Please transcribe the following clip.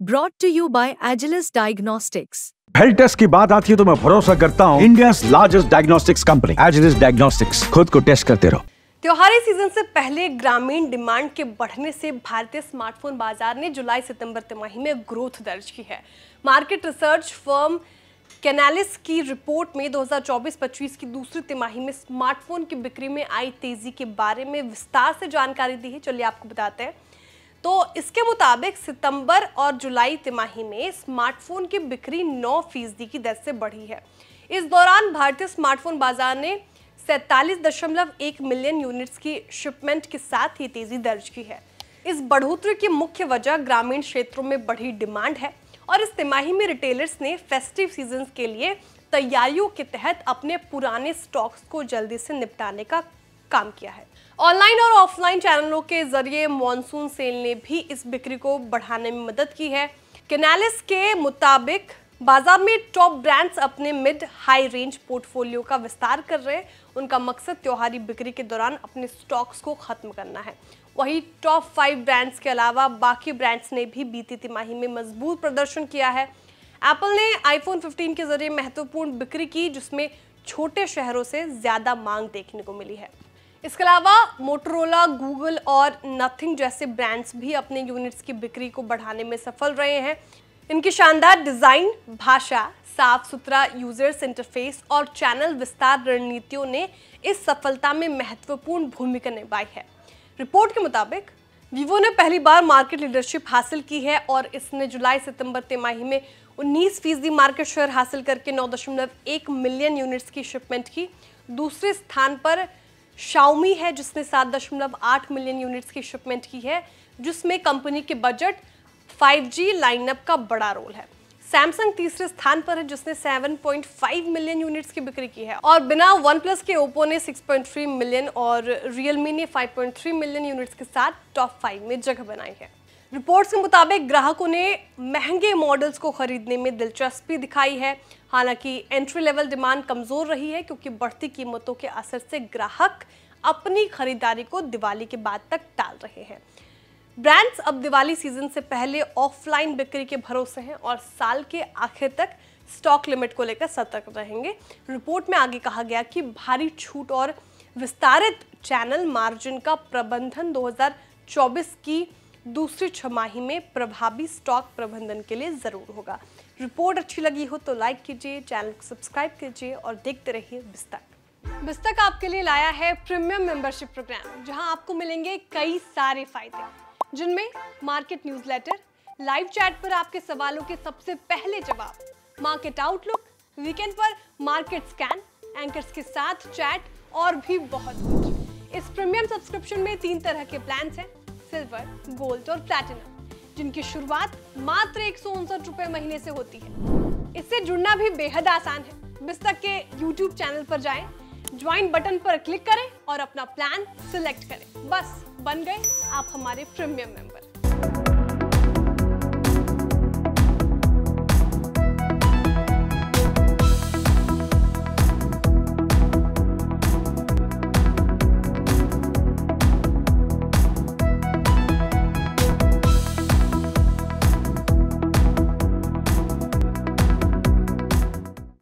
brought to you by Agilus Diagnostics. Health test की बात आती है तो मैं भरोसा करता हूँ। India largest diagnostics company Agilus diagnostics खुद को टेस्ट करते रहो। त्योहारी सीज़न से पहले ग्रामीण डिमांड के बढ़ने से भारतीय स्मार्टफ़ोन बाज़ार ने जुलाई सितंबर तिमाही में ग्रोथ दर्ज की है। मार्केट रिसर्च फर्म कैनालिस की रिपोर्ट में 2024-25 की दूसरी तिमाही में स्मार्टफ़ोन की बिक्री में आई तेज़ी के बारे में विस्तार से जानकारी दी है। चलिए आपको बताते हैं। तो इसके मुताबिक सितंबर और जुलाई तिमाही में स्मार्टफ़ोन की बिक्री 9 फ़ीसदी की दर से बढ़ी है। इस दौरान भारतीय स्मार्टफ़ोन बाज़ार ने सैतालीस दशमलव एक मिलियन यूनिट्स की शिपमेंट के साथ ये तेज़ी दर्ज की है। इस बढ़ोतरी की मुख्य वजह ग्रामीण क्षेत्रों में बढ़ी डिमांड है और इस तिमाही में रिटेलर्स ने फेस्टिव सीज़न के लिए तैयारियों के तहत अपने पुराने स्टॉक्स को जल्दी से निपटाने का काम किया है। ऑनलाइन और ऑफलाइन चैनलों के ज़रिए मॉनसून सेल ने भी इस बिक्री को बढ़ाने में मदद की है। केनालिस के मुताबिक, बाज़ार में टॉप ब्रांड्स अपने मिड हाई रेंज पोर्टफोलियो का विस्तार कर रहे हैं। उनका मकसद त्योहारी बिक्री के दौरान अपने स्टॉक्स को खत्म करना है। वहीं टॉप फाइव ब्रांड्स के अलावा बाकी ब्रांड्स ने भी बीती तिमाही में मज़बूत प्रदर्शन किया है। एप्पल ने आईफोन 15 के ज़रिए महत्वपूर्ण बिक्री की, जिसमें छोटे शहरों से ज़्यादा मांग देखने को मिली है। इसके अलावा मोटरोला गूगल और नथिंग जैसे ब्रांड्स भी अपने यूनिट्स की बिक्री को बढ़ाने में सफल रहे हैं। इनकी शानदार डिज़ाइन भाषा साफ़ सुथरा यूज़र्स इंटरफेस और चैनल विस्तार रणनीतियों ने इस सफलता में महत्वपूर्ण भूमिका निभाई है। रिपोर्ट के मुताबिक वीवो ने पहली बार मार्केट लीडरशिप हासिल की है और इसने जुलाई सितंबर तिमाही में 19 फ़ीसदी मार्केट शेयर हासिल करके 9.1 मिलियन यूनिट्स की शिपमेंट की। दूसरे स्थान पर शाओमी है, जिसने 7.8 मिलियन यूनिट्स की शिपमेंट की है, जिसमें कंपनी के बजट 5G लाइनअप का बड़ा रोल है। सैमसंग तीसरे स्थान पर है, जिसने 7.5 मिलियन यूनिट्स की बिक्री की है। और बिना वन प्लस के ओप्पो ने 6.3 मिलियन और रियलमी ने 5.3 मिलियन यूनिट्स के साथ टॉप फाइव में जगह बनाई है। रिपोर्ट्स के मुताबिक ग्राहकों ने महँगे मॉडल्स को खरीदने में दिलचस्पी दिखाई है। हालाँकि एंट्री लेवल डिमांड कमज़ोर रही है क्योंकि बढ़ती कीमतों के असर से ग्राहक अपनी खरीदारी को दिवाली के बाद तक टाल रहे हैं। ब्रांड्स अब दिवाली सीज़न से पहले ऑफलाइन बिक्री के भरोसे हैं और साल के आखिर तक स्टॉक लिमिट को लेकर सतर्क रहेंगे। रिपोर्ट में आगे कहा गया कि भारी छूट और विस्तारित चैनल मार्जिन का प्रबंधन 2024 की दूसरी छमाही में प्रभावी स्टॉक प्रबंधन के लिए ज़रूर होगा। रिपोर्ट अच्छी लगी हो तो लाइक कीजिए चैनल को सब्सक्राइब कीजिए और देखते रहिए बिस्तक। बिस्तक आपके लिए लाया है प्रीमियम मेंबरशिप प्रोग्राम जहाँ आपको मिलेंगे कई सारे फ़ायदे जिनमें मार्केट न्यूज़लेटर, लाइव चैट पर आपके सवालों के सबसे पहले जवाब मार्केट आउटलुक वीकेंड पर मार्केट स्कैन एंकर्स के साथ चैट और भी बहुत कुछ। इस प्रीमियम सब्सक्रिप्शन में तीन तरह के प्लान हैं। सिल्वर, गोल्ड और प्लैटिनम, जिनकी शुरुआत मात्र एक रुपए महीने से होती है। इससे जुड़ना भी बेहद आसान है। बिस्तक के YouTube चैनल पर जाएँ, ज्वाइन बटन पर क्लिक करें और अपना प्लान सिलेक्ट करें। बस, बन गए आप हमारे प्रीमियम मेंबर।